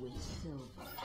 With silver.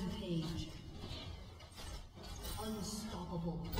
Rampage. Unstoppable.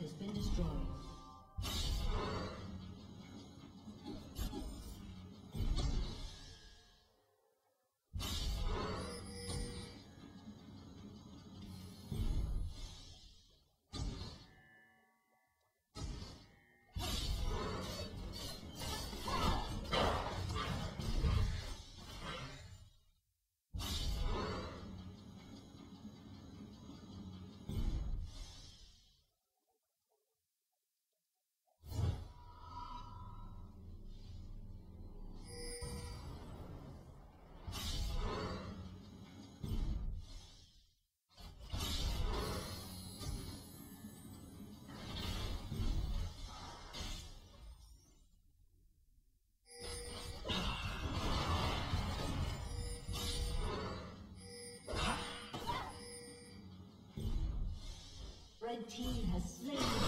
Has been destroyed. Red team has slain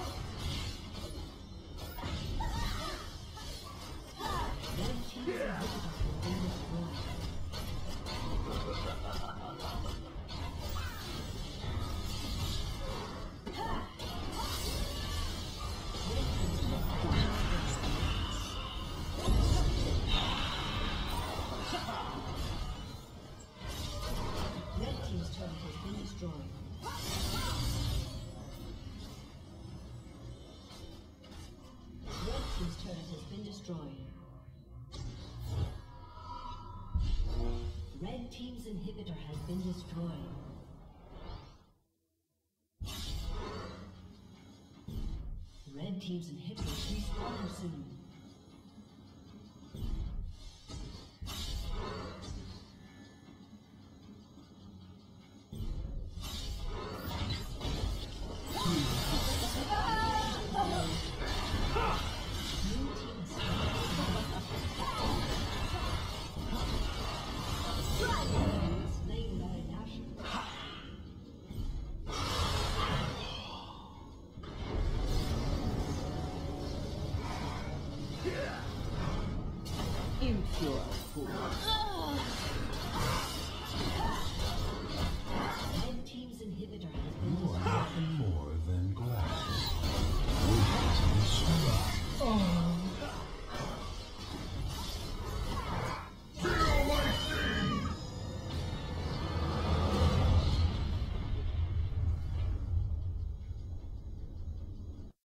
inhibitor has been destroyed. Red team's inhibitor respawn soon.